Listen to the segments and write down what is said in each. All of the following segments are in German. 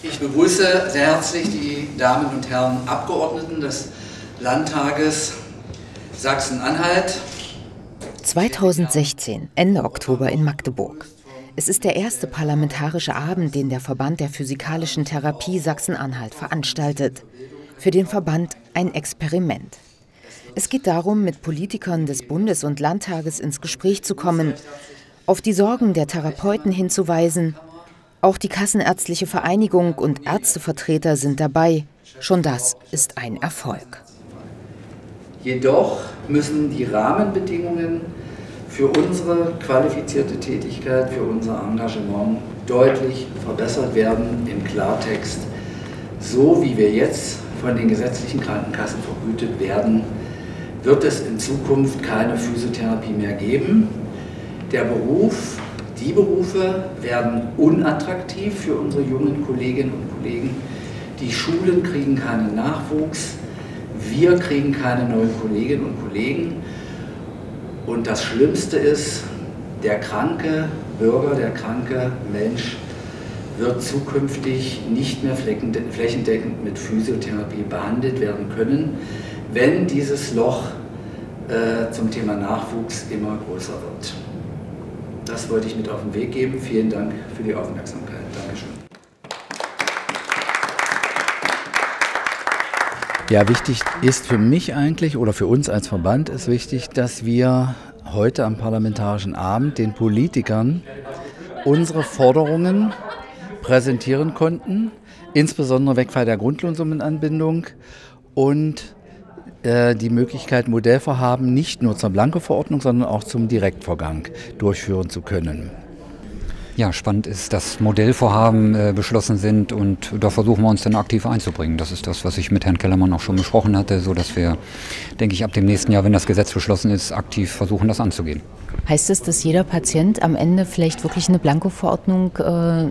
Ich begrüße sehr herzlich die Damen und Herren Abgeordneten des Landtages Sachsen-Anhalt. 2016, Ende Oktober in Magdeburg. Es ist der erste parlamentarische Abend, den der Verband der physikalischen Therapie Sachsen-Anhalt veranstaltet. Für den Verband ein Experiment. Es geht darum, mit Politikern des Bundes und Landtages ins Gespräch zu kommen, auf die Sorgen der Therapeuten hinzuweisen. Auch die Kassenärztliche Vereinigung und Ärztevertreter sind dabei. Schon das ist ein Erfolg. Jedoch müssen die Rahmenbedingungen für unsere qualifizierte Tätigkeit, für unser Engagement deutlich verbessert werden im Klartext, so wie wir jetzt von den gesetzlichen Krankenkassen vergütet werden, wird es in Zukunft keine Physiotherapie mehr geben. Der Beruf, die Berufe werden unattraktiv für unsere jungen Kolleginnen und Kollegen. Die Schulen kriegen keinen Nachwuchs, wir kriegen keine neuen Kolleginnen und Kollegen. Und das Schlimmste ist, der kranke Bürger, der kranke Mensch wird zukünftig nicht mehr flächendeckend mit Physiotherapie behandelt werden können, wenn dieses Loch äh, zum Thema Nachwuchs immer größer wird. Das wollte ich mit auf den Weg geben. Vielen Dank für die Aufmerksamkeit. Dankeschön. Ja, wichtig ist für mich eigentlich oder für uns als Verband ist wichtig, dass wir heute am Parlamentarischen Abend den Politikern unsere Forderungen präsentieren konnten, insbesondere Wegfall der Grundlohnsummenanbindung und die Möglichkeit, Modellvorhaben nicht nur zur Blanke-Verordnung, sondern auch zum Direktvorgang durchführen zu können. Ja, spannend ist, dass Modellvorhaben äh, beschlossen sind und da versuchen wir uns dann aktiv einzubringen. Das ist das, was ich mit Herrn Kellermann auch schon besprochen hatte, so dass wir, denke ich, ab dem nächsten Jahr, wenn das Gesetz beschlossen ist, aktiv versuchen, das anzugehen. Heißt es, dass jeder Patient am Ende vielleicht wirklich eine Blanko-Verordnung äh,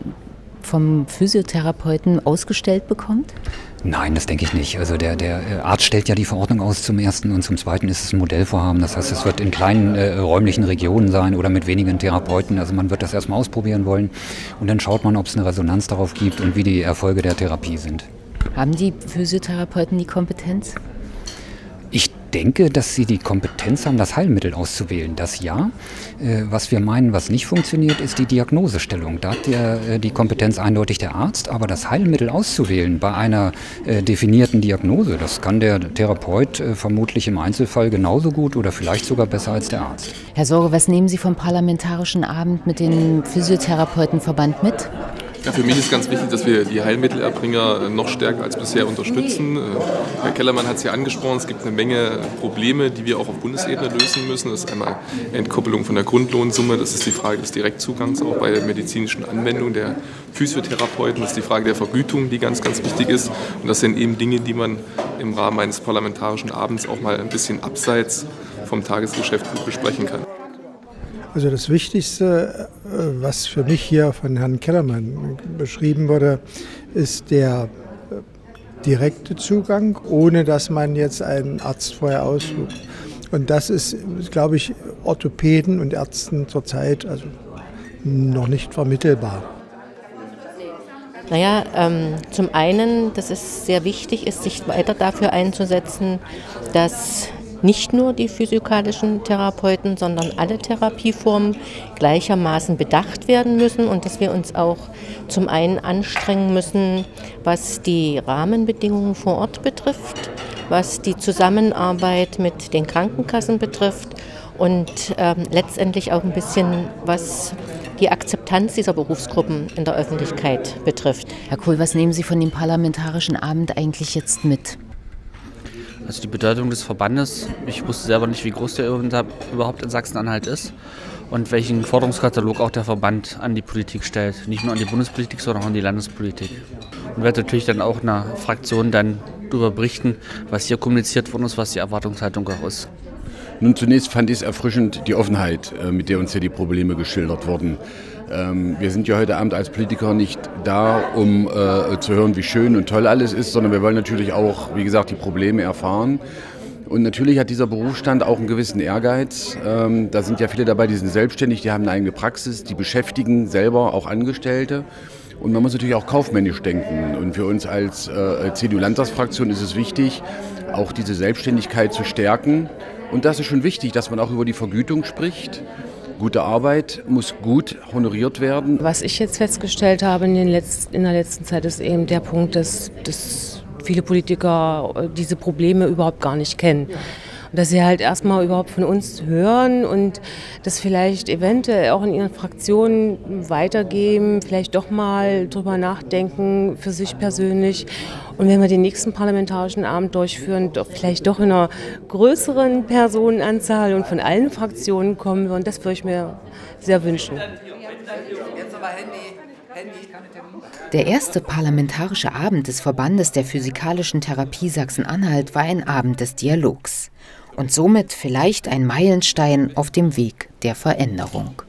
vom Physiotherapeuten ausgestellt bekommt? Nein, das denke ich nicht. Also der, der äh, Arzt stellt ja die Verordnung aus zum ersten und zum zweiten ist es ein Modellvorhaben. Das heißt, es wird in kleinen äh, räumlichen Regionen sein oder mit wenigen Therapeuten. Also man wird das erstmal ausprobieren wollen und dann schaut man, ob es eine Resonanz darauf gibt und wie die Erfolge der Therapie sind. Haben die Physiotherapeuten die Kompetenz? Ich denke, dass sie die Kompetenz haben, das Heilmittel auszuwählen. Das ja. Äh, was wir meinen, was nicht funktioniert, ist die Diagnosestellung. Da hat der, äh, die Kompetenz eindeutig der Arzt, aber das Heilmittel auszuwählen bei einer äh, definierten Diagnose, das kann der Therapeut vermutlich im Einzelfall genauso gut oder vielleicht sogar besser als der Arzt. Herr Sorge, was nehmen Sie vom Parlamentarischen Abend mit dem Physiotherapeutenverband mit? Ja, für mich ist ganz wichtig, dass wir die Heilmittelerbringer noch stärker als bisher unterstützen. Äh, Herr Kellermann hat es ja angesprochen, es gibt eine Menge Probleme, die wir auch auf Bundesebene lösen müssen. Das ist einmal Entkoppelung von der Grundlohnsumme, das ist die Frage des Direktzugangs auch bei der medizinischen Anwendung der Physiotherapeuten, das ist die Frage der Vergütung, die ganz, ganz wichtig ist. Und das sind eben Dinge, die man im Rahmen eines parlamentarischen Abends auch mal ein bisschen abseits vom Tagesgeschäft gut besprechen kann. Also das Wichtigste, äh, was für mich hier von Herrn Kellermann beschrieben wurde, ist der äh, direkte Zugang, ohne dass man jetzt einen Arzt vorher aussucht. Und das ist, glaube ich, Orthopäden und Ärzten zurzeit also noch nicht vermittelbar. Naja, ähm, zum einen, dass es sehr wichtig ist, sich weiter dafür einzusetzen, dass nicht nur die physikalischen Therapeuten, sondern alle Therapieformen gleichermaßen bedacht werden müssen und dass wir uns auch zum einen anstrengen müssen, was die Rahmenbedingungen vor Ort betrifft, was die Zusammenarbeit mit den Krankenkassen betrifft und ähm, letztendlich auch ein bisschen, was die Akzeptanz dieser Berufsgruppen in der Öffentlichkeit betrifft. Herr Kohl, was nehmen Sie von dem Parlamentarischen Abend eigentlich jetzt mit? Also die Bedeutung des Verbandes, ich wusste selber nicht, wie groß der überhaupt in Sachsen-Anhalt ist und welchen Forderungskatalog auch der Verband an die Politik stellt. Nicht nur an die Bundespolitik, sondern auch an die Landespolitik. Und werde natürlich dann auch einer Fraktion dann darüber berichten, was hier kommuniziert worden ist, was die Erwartungshaltung auch ist. Nun, zunächst fand ich es erfrischend, die Offenheit, äh, mit der uns hier die Probleme geschildert wurden. Ähm, wir sind ja heute Abend als Politiker nicht da, um äh, zu hören, wie schön und toll alles ist, sondern wir wollen natürlich auch, wie gesagt, die Probleme erfahren. Und natürlich hat dieser Berufsstand auch einen gewissen Ehrgeiz. Ähm, da sind ja viele dabei, die sind selbstständig, die haben eine eigene Praxis, die beschäftigen selber auch Angestellte. Und man muss natürlich auch kaufmännisch denken. Und für uns als äh, CDU-Landtagsfraktion ist es wichtig, auch diese Selbstständigkeit zu stärken. Und das ist schon wichtig, dass man auch über die Vergütung spricht. Gute Arbeit muss gut honoriert werden. Was ich jetzt festgestellt habe in, letzten, in der letzten Zeit ist eben der Punkt, dass, dass viele Politiker äh, diese Probleme überhaupt gar nicht kennen. Und dass sie halt erstmal überhaupt von uns hören und das vielleicht eventuell auch in ihren Fraktionen weitergeben, vielleicht doch mal drüber nachdenken für sich persönlich. Und wenn wir den nächsten parlamentarischen Abend durchführen, doch vielleicht doch in einer größeren Personenanzahl und von allen Fraktionen kommen würden, das würde ich mir sehr wünschen. Der erste parlamentarische Abend des Verbandes der Physikalischen Therapie Sachsen-Anhalt war ein Abend des Dialogs und somit vielleicht ein Meilenstein auf dem Weg der Veränderung.